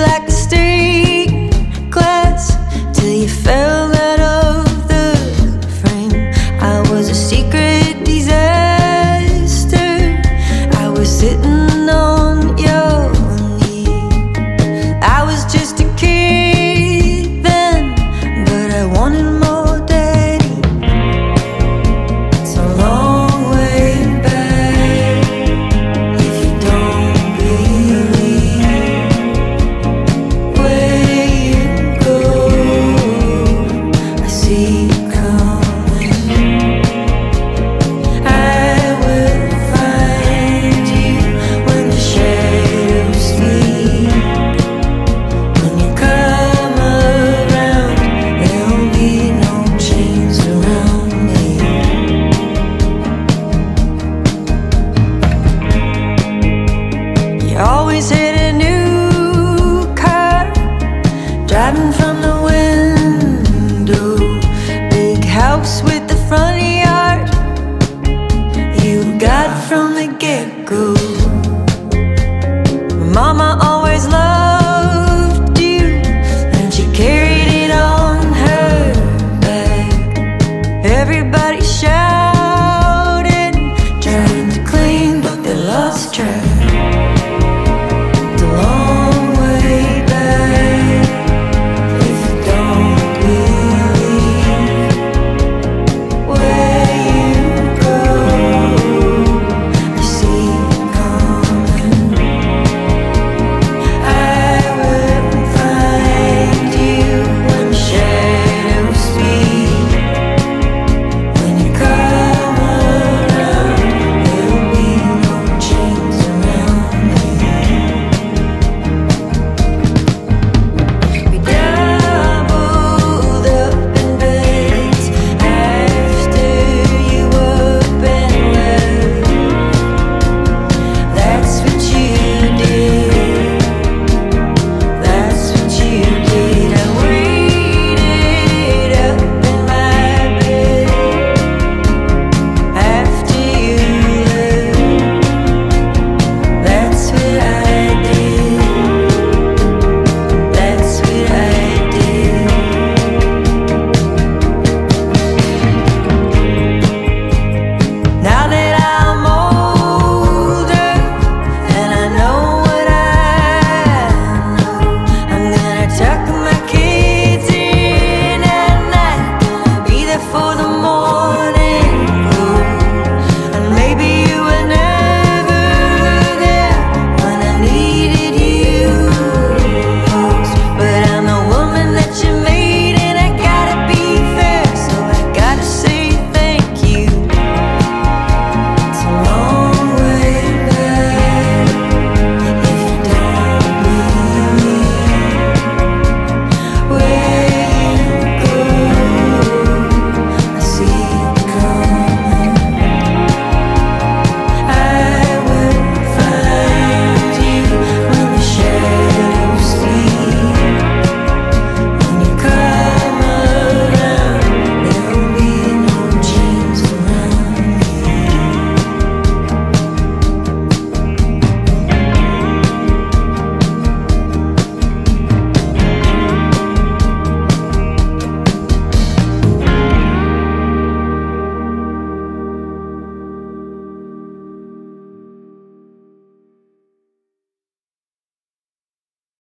like